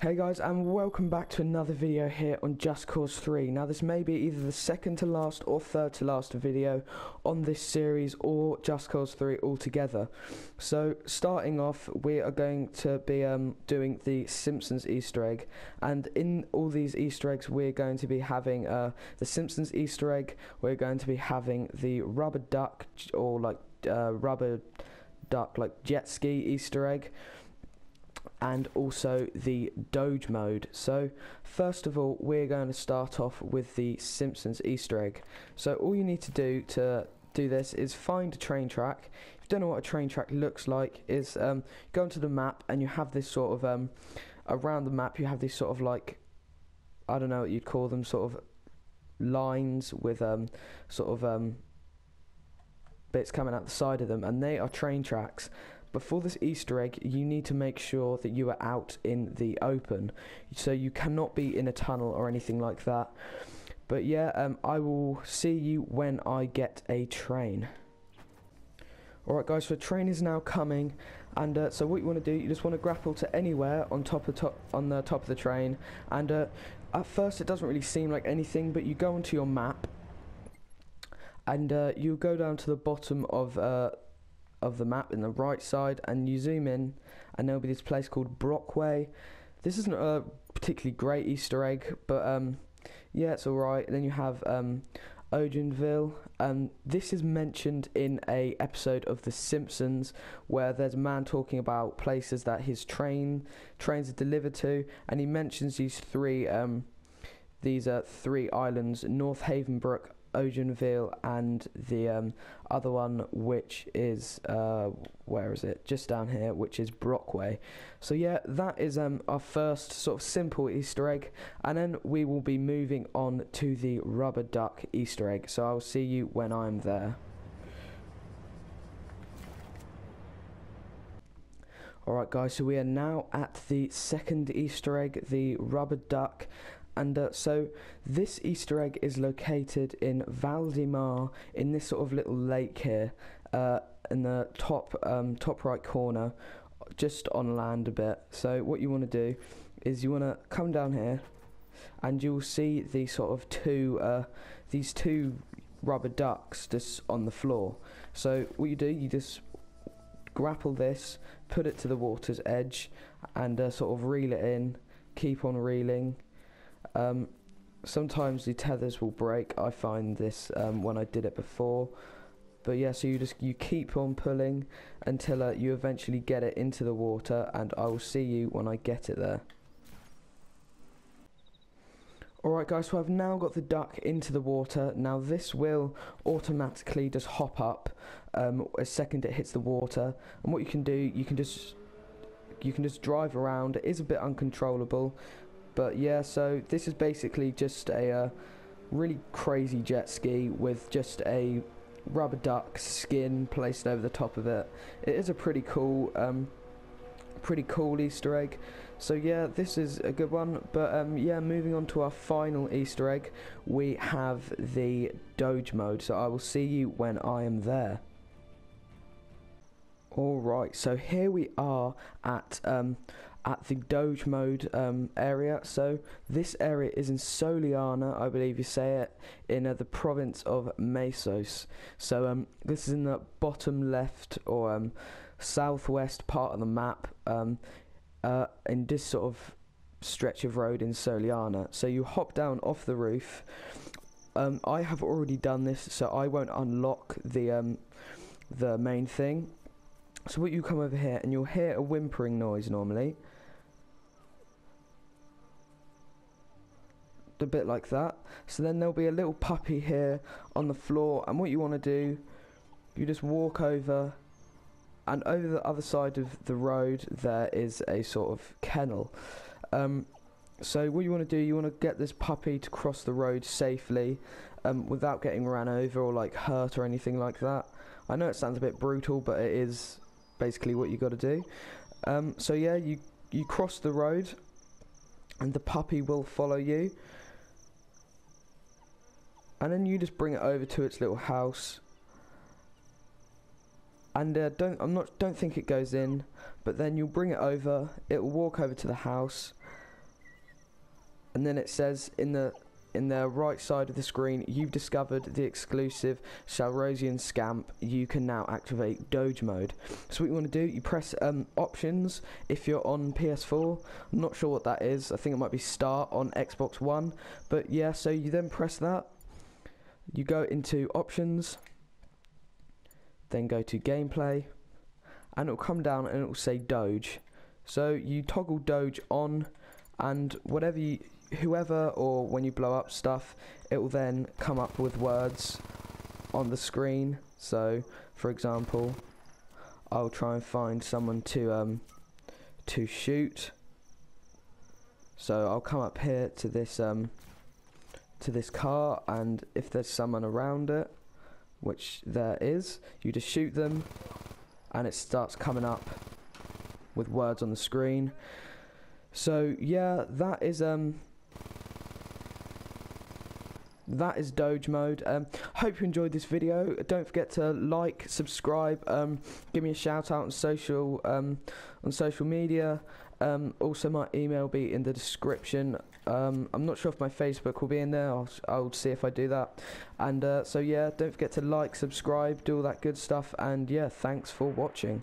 Hey guys and welcome back to another video here on Just Cause 3. Now this may be either the second to last or third to last video on this series or Just Cause 3 altogether. So starting off we are going to be um, doing the Simpsons easter egg and in all these easter eggs we're going to be having uh, the Simpsons easter egg, we're going to be having the rubber duck or like uh, rubber duck like jet ski easter egg and also the Doge mode. So, first of all, we're going to start off with the Simpsons Easter egg. So, all you need to do to do this is find a train track. If you don't know what a train track looks like, is um, go onto the map and you have this sort of um, around the map. You have these sort of like I don't know what you'd call them, sort of lines with um, sort of um, bits coming out the side of them, and they are train tracks. But for this Easter egg, you need to make sure that you are out in the open. So you cannot be in a tunnel or anything like that. But yeah, um, I will see you when I get a train. Alright guys, so train is now coming, and uh, so what you want to do, you just want to grapple to anywhere on top of top on the top of the train, and uh, at first it doesn't really seem like anything, but you go onto your map, and uh, you go down to the bottom of uh, of the map in the right side and you zoom in and there'll be this place called Brockway. This isn't a particularly great Easter egg, but um, yeah, it's alright. Then you have um. Um, this is mentioned in a episode of The Simpsons where there's a man talking about places that his train trains are delivered to, and he mentions these three um, these are three islands: North Haverbrook, Ogdenville and the um, other one which is uh, where is it? Just down here which is Brockway. So yeah that is um, our first sort of simple Easter egg and then we will be moving on to the rubber duck Easter egg. So I'll see you when I'm there. Alright guys, so we are now at the second Easter egg, the rubber duck, and uh, so this Easter egg is located in Valdemar, in this sort of little lake here, uh, in the top um, top right corner, just on land a bit. So what you want to do is you want to come down here, and you will see these sort of two uh, these two rubber ducks just on the floor. So what you do, you just grapple this, put it to the water's edge, and uh, sort of reel it in. Keep on reeling um, sometimes the tethers will break. I find this um, when I did it before. But yeah, so you just you keep on pulling until uh, you eventually get it into the water, and I will see you when I get it there. Alright guys, so I've now got the duck into the water. Now this will automatically just hop up um, a second it hits the water. And what you can do, you can just you can just drive around. It is a bit uncontrollable, but yeah, so this is basically just a uh, really crazy jet ski with just a rubber duck skin placed over the top of it. It is a pretty cool, um, pretty cool Easter egg. So yeah, this is a good one. But um, yeah, moving on to our final Easter egg, we have the Doge mode. So I will see you when I am there. Alright, so here we are at um, at the Doge mode um, area. So this area is in Soliana, I believe you say it, in uh, the province of Mesos. So um, this is in the bottom left or um, southwest part of the map, um, uh, in this sort of stretch of road in Soliana. So you hop down off the roof. Um, I have already done this, so I won't unlock the um, the main thing. So what you come over here and you'll hear a whimpering noise normally. a bit like that. So then there'll be a little puppy here on the floor, and what you want to do, you just walk over, and over the other side of the road there is a sort of kennel. Um, so what you want to do, you want to get this puppy to cross the road safely, um, without getting ran over or like hurt or anything like that. I know it sounds a bit brutal, but it is basically what you got to do. Um, so yeah, you you cross the road, and the puppy will follow you. And then you just bring it over to its little house. And uh, don't I'm not don't think it goes in but then you'll bring it over it will walk over to the house. And then it says in the in the right side of the screen, you've discovered the exclusive Shalrosian Scamp. You can now activate Doge mode. So what you want to do, you press um, options if you're on PS4. I'm not sure what that is. I think it might be start on Xbox One. But yeah, so you then press that. You go into options, then go to gameplay, and it'll come down and it'll say Doge. So you toggle Doge on, and whatever you whoever or when you blow up stuff, it will then come up with words on the screen. So, for example, I'll try and find someone to um, to shoot. So I'll come up here to this um, to this car, and if there's someone around it, which there is, you just shoot them, and it starts coming up with words on the screen. So yeah, that is um that is Doge mode. Um, hope you enjoyed this video. Don't forget to like, subscribe, um, give me a shout out on social um, on social media. Um, also, my email will be in the description. Um, I'm not sure if my Facebook will be in there. I'll, I'll see if I do that. And uh, so yeah, don't forget to like, subscribe, do all that good stuff. And yeah, thanks for watching.